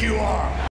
you are?